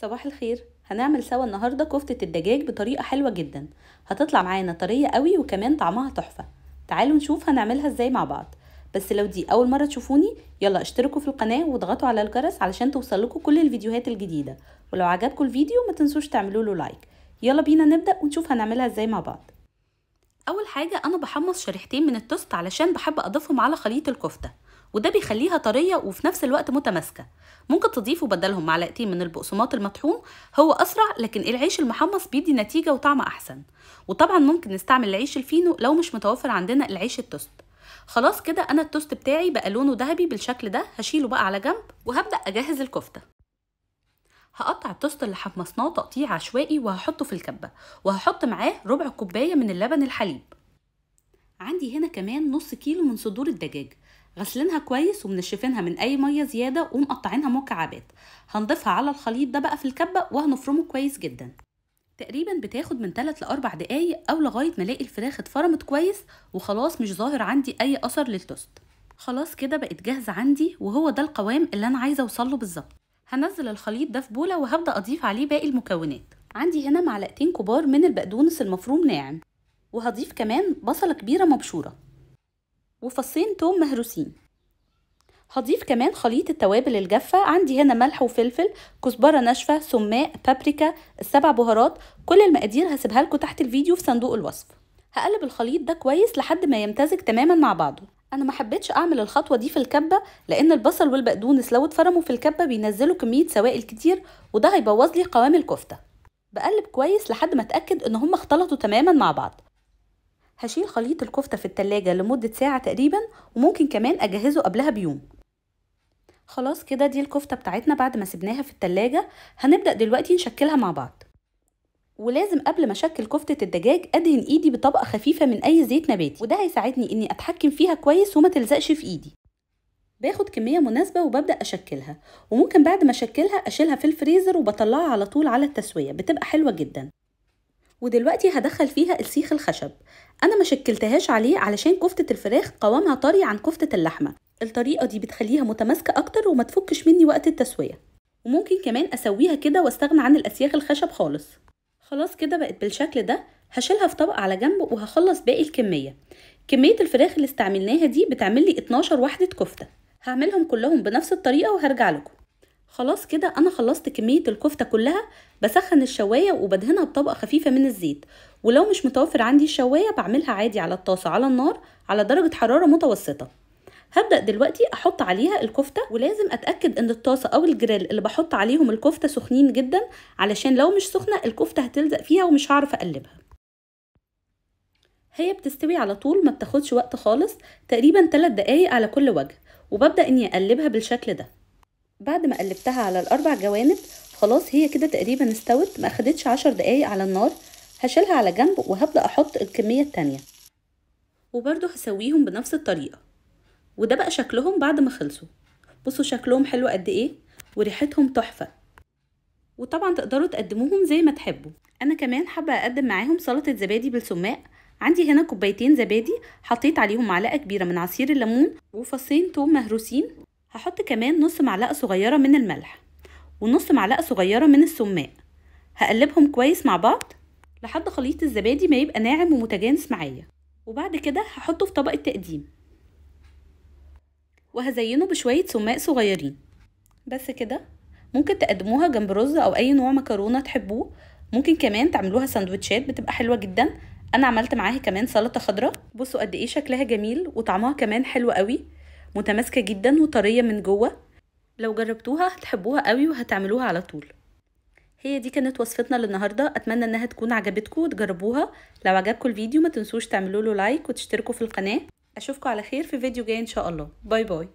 صباح الخير. هنعمل سوا النهارده كفتة الدجاج بطريقة حلوة جدا. هتطلع معانا طرية قوي وكمان طعمها تحفة. تعالوا نشوف هنعملها إزاي مع بعض. بس لو دي أول مرة تشوفوني يلا اشتركوا في القناة واضغطوا على الجرس علشان توصلكوا كل الفيديوهات الجديدة. ولو عجبكم الفيديو ما تنسوش تعملوا له لايك. يلا بينا نبدأ ونشوف هنعملها إزاي مع بعض. أول حاجة أنا بحمص شريحتين من التوست علشان بحب أضيفهم على خليط الكفتة. وده بيخليها طرية وفي نفس الوقت متماسكة. ممكن تضيفوا بدلهم معلقتين من البقسماط المطحون. هو أسرع لكن العيش المحمص بيدي نتيجة وطعم أحسن. وطبعا ممكن نستعمل العيش الفينو لو مش متوفر عندنا العيش التوست. خلاص كده أنا التوست بتاعي بقى لونه ذهبي بالشكل ده. هشيله بقى على جنب وهبدأ أجهز الكفتة. هقطع التوست اللي حمصناه تقطيع عشوائي وهحطه في الكبة. وهحط معاه ربع كوباية من اللبن الحليب. عندي هنا كمان نص كيلو من صدور الدجاج. غسلينها كويس ومنشفينها من أي مية زيادة ومقطعينها مكعبات. هنضيفها على الخليط ده بقى في الكبة وهنفرمه كويس جدا. تقريبا بتاخد من 3 ل 4 دقايق أو لغاية ما ألاقي الفراخ اتفرمت كويس وخلاص مش ظاهر عندي أي أثر للتوست. خلاص كده بقت جاهزة عندي وهو ده القوام اللي أنا عايزة أوصله بالظبط. هنزل الخليط ده في بولة وهبدأ أضيف عليه باقي المكونات. عندي هنا معلقتين كبار من البقدونس المفروم ناعم. وهضيف كمان بصلة كبيرة مبشورة. وفصين توم مهروسين. هضيف كمان خليط التوابل الجافة عندي هنا ملح وفلفل كزبرة ناشفة سماق بابريكا السبع بهارات كل المقادير هسيبها لكم تحت الفيديو في صندوق الوصف. هقلب الخليط ده كويس لحد ما يمتزج تماما مع بعضه. أنا ما حبيتش أعمل الخطوة دي في الكبة لأن البصل والبقدونس لو اتفرموا في الكبة بينزلوا كمية سوائل كتير وده هيبوظ لي قوام الكفتة. بقلب كويس لحد ما أتأكد إن هم اختلطوا تماما مع بعض. هشيل خليط الكفتة في التلاجة لمدة ساعة تقريبا وممكن كمان أجهزه قبلها بيوم. خلاص كده دي الكفتة بتاعتنا بعد ما سبناها في التلاجة. هنبدأ دلوقتي نشكلها مع بعض. ولازم قبل ما أشكل كفتة الدجاج أدهن إيدي بطبقة خفيفة من أي زيت نباتي وده هيساعدني إني أتحكم فيها كويس وما تلزقش في إيدي. باخد كمية مناسبة وببدأ أشكلها وممكن بعد ما أشكلها أشيلها في الفريزر وبطلعها على طول على التسوية بتبقى حلوة جدا. ودلوقتي هدخل فيها السيخ الخشب. أنا ما شكلتهاش عليه علشان كفتة الفراخ قوامها طري عن كفتة اللحمة. الطريقة دي بتخليها متماسكة أكتر وما تفكش مني وقت التسوية. وممكن كمان أسويها كده وأستغنى عن الأسياخ الخشب خالص. خلاص كده بقت بالشكل ده هشيلها في طبق على جنب وهخلص باقي الكمية. كمية الفراخ اللي استعملناها دي بتعمل لي 12 وحدة كفتة. هعملهم كلهم بنفس الطريقة وهرجع لكم. خلاص كده أنا خلصت كمية الكفتة كلها بسخن الشواية وبدهنها بطبقة خفيفة من الزيت. ولو مش متوفر عندي الشواية بعملها عادي على الطاسة على النار على درجة حرارة متوسطة. هبدأ دلوقتي أحط عليها الكفتة ولازم أتأكد إن الطاسة أو الجريل اللي بحط عليهم الكفتة سخنين جدا علشان لو مش سخنة الكفتة هتلزق فيها ومش هعرف أقلبها. هي بتستوي على طول ما بتاخدش وقت خالص تقريبا 3 دقايق على كل وجه وببدأ إني أقلبها بالشكل ده. بعد ما قلبتها على الأربع جوانب خلاص هي كده تقريبا استوت ما أخدتش عشر دقايق على النار هشيلها على جنب وهبدأ أحط الكمية التانية. وبرضو هسويهم بنفس الطريقة. وده بقى شكلهم بعد ما خلصوا. بصوا شكلهم حلو قد إيه وريحتهم تحفة. وطبعا تقدروا تقدموهم زي ما تحبوا. أنا كمان حابة أقدم معاهم سلطة زبادي بالسماق. عندي هنا كوبايتين زبادي حطيت عليهم معلقة كبيرة من عصير الليمون وفصين توم مهروسين. هحط كمان نص معلقة صغيرة من الملح ونص معلقة صغيرة من السماق. هقلبهم كويس مع بعض لحد خليط الزبادي ما يبقى ناعم ومتجانس معايا. وبعد كده هحطه في طبق التقديم وهزينه بشوية سماق صغيرين. بس كده ممكن تقدموها جنب رز أو أي نوع مكرونة تحبوه. ممكن كمان تعملوها سندوتشات بتبقى حلوة جدا. أنا عملت معاها كمان سلطة خضراء. بصوا قد إيه شكلها جميل وطعمها كمان حلو قوي. متماسكة جدا وطرية من جوه. لو جربتوها هتحبوها قوي وهتعملوها على طول. هي دي كانت وصفتنا للنهاردة. أتمنى أنها تكون عجبتكم وتجربوها. لو عجبكم الفيديو ما تنسوش تعملوا له لايك وتشتركوا في القناة. أشوفكم على خير في فيديو جاي إن شاء الله. باي باي.